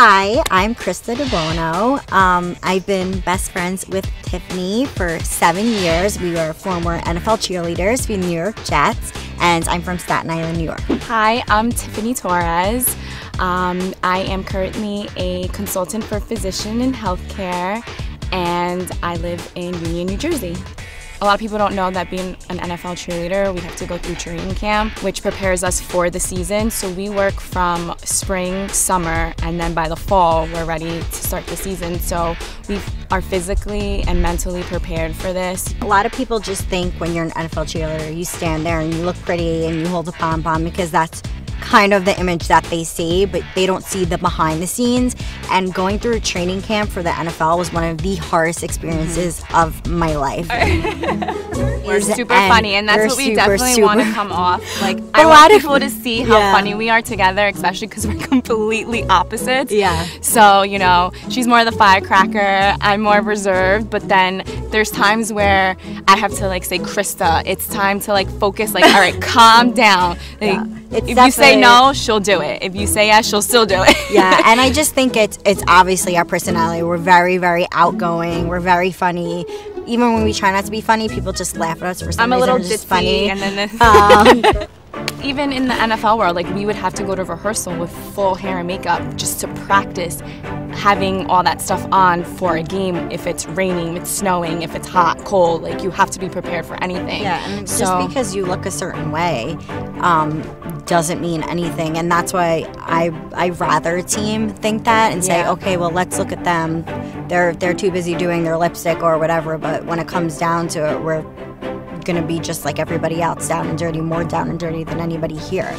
Hi, I'm Krista DeBono. Um, I've been best friends with Tiffany for seven years. We were former NFL cheerleaders for the New York Jets, and I'm from Staten Island, New York. Hi, I'm Tiffany Torres. Um, I am currently a consultant for physician in healthcare, and I live in Union, New Jersey. A lot of people don't know that being an NFL cheerleader, we have to go through training camp, which prepares us for the season. So we work from spring, summer, and then by the fall, we're ready to start the season. So we are physically and mentally prepared for this. A lot of people just think when you're an NFL cheerleader, you stand there and you look pretty and you hold a pom pom because that's kind of the image that they see, but they don't see the behind the scenes. And going through a training camp for the NFL was one of the hardest experiences mm-hmm. of my life. we're super and funny, and that's what we super, definitely want to come off. Like, I want people to see how yeah. funny we are together, especially because we're completely opposites. Yeah. So, you know, she's more of the firecracker, I'm more reserved, but then there's times where I have to, like, say, Krista, it's time to, like, focus, like, all right, calm down. Like, yeah. If you say no, she'll do it. If you say yes, she'll still do it. yeah, and I just think it's it's obviously our personality. We're very very outgoing. We're very funny. Even when we try not to be funny, people just laugh at us for some I'm reason. I'm a little just funny. and then this. Um, even in the NFL world, like we would have to go to rehearsal with full hair and makeup just to practice having all that stuff on for a game if it's raining, if it's snowing, if it's hot, cold, like you have to be prepared for anything. Yeah, and so, just because you look a certain way um, doesn't mean anything. And that's why I I rather a team think that and say, yeah. okay, well let's look at them. They're they're too busy doing their lipstick or whatever, but when it comes down to it, we're going to be just like everybody else, down and dirty, more down and dirty than anybody here.